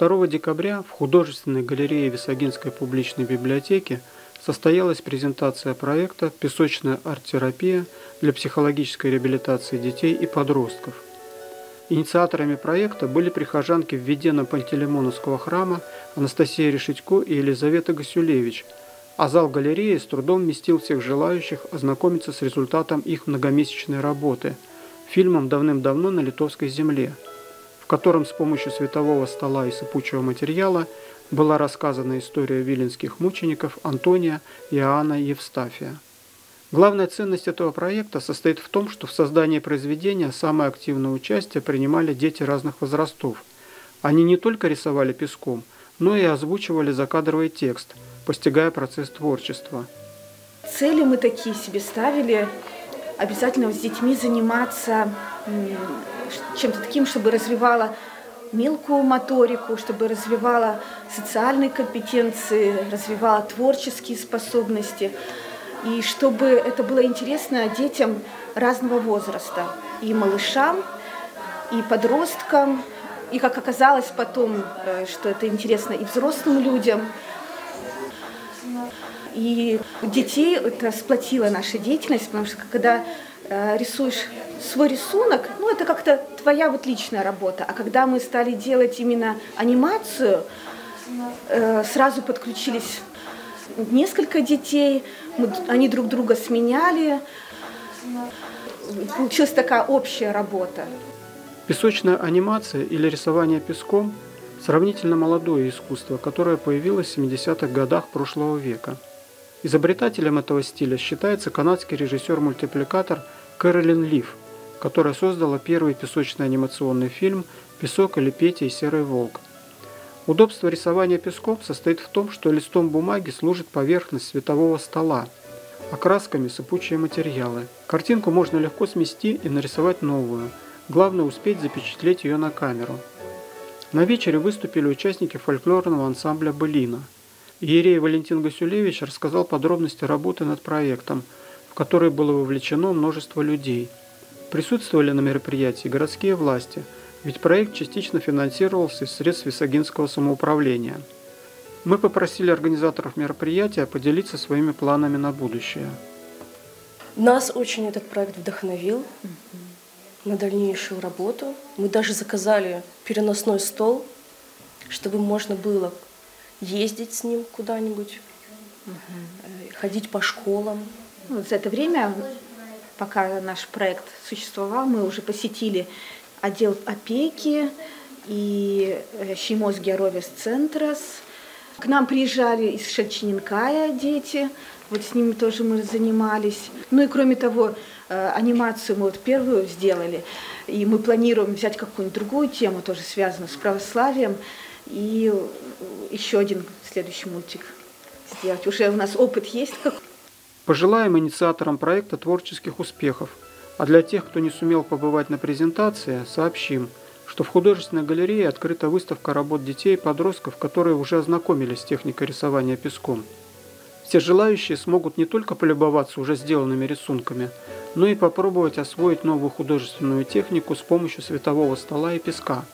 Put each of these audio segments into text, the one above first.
2 декабря в художественной галерее Висагинской публичной библиотеки состоялась презентация проекта «Песочная арт-терапия для психологической реабилитации детей и подростков». Инициаторами проекта были прихожанки введенного Пантелеймоновского храма Анастасия Решетько и Елизавета Гасюлевич, а зал галереи с трудом вместил всех желающих ознакомиться с результатом их многомесячной работы – фильмом давным-давно на литовской земле, котором с помощью светового стола и сыпучего материала была рассказана история виленских мучеников Антония, Иоанна и Евстафия. Главная ценность этого проекта состоит в том, что в создании произведения самое активное участие принимали дети разных возрастов. Они не только рисовали песком, но и озвучивали закадровый текст, постигая процесс творчества. Цели мы такие себе ставили. Обязательно с детьми заниматься чем-то таким, чтобы развивала мелкую моторику, чтобы развивала социальные компетенции, развивала творческие способности – и чтобы это было интересно детям разного возраста, и малышам, и подросткам, и, как оказалось потом, э, что это интересно и взрослым людям. И детей это сплотила наша деятельность, потому что когда э, рисуешь свой рисунок, ну это как-то твоя вот личная работа. А когда мы стали делать именно анимацию, э, сразу подключились несколько детей, они друг друга сменяли. Получилась такая общая работа. Песочная анимация или рисование песком – сравнительно молодое искусство, которое появилось в 70-х годах прошлого века. Изобретателем этого стиля считается канадский режиссер-мультипликатор Кэролин Лив, которая создала первый песочный анимационный фильм «Песок или Петя и Серый волк», Удобство рисования песком состоит в том, что листом бумаги служит поверхность светового стола, а красками сыпучие материалы. Картинку можно легко смести и нарисовать новую. Главное успеть запечатлеть ее на камеру. На вечере выступили участники фольклорного ансамбля «Былина». Иерей Валентин Гасюлевич рассказал подробности работы над проектом, в который было вовлечено множество людей. Присутствовали на мероприятии городские власти – ведь проект частично финансировался из средств Висагинского самоуправления. Мы попросили организаторов мероприятия поделиться своими планами на будущее. Нас очень этот проект вдохновил на дальнейшую работу. Мы даже заказали переносной стол, чтобы можно было ездить с ним куда-нибудь, угу. ходить по школам. Вот за это время, пока наш проект существовал, мы уже посетили отдел опеки и э, gerovės центрас. К нам приезжали из Шельчининкая дети, вот с ними тоже мы занимались. Ну и кроме того, э, анимацию мы вот первую сделали, и мы планируем взять какую-нибудь другую тему, тоже связанную с православием, и еще один следующий мультик сделать. Уже у нас опыт есть. Пожелаем инициаторам проекта творческих успехов – а для тех, кто не сумел побывать на презентации, сообщим, что в художественной галерее открыта выставка работ детей и подростков, которые уже ознакомились с техникой рисования песком. Все желающие смогут не только полюбоваться уже сделанными рисунками, но и попробовать освоить новую художественную технику с помощью светового стола и песка.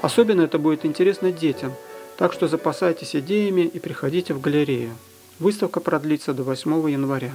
Особенно это будет интересно детям, так что запасайтесь идеями и приходите в галерею. Выставка продлится до 8 января.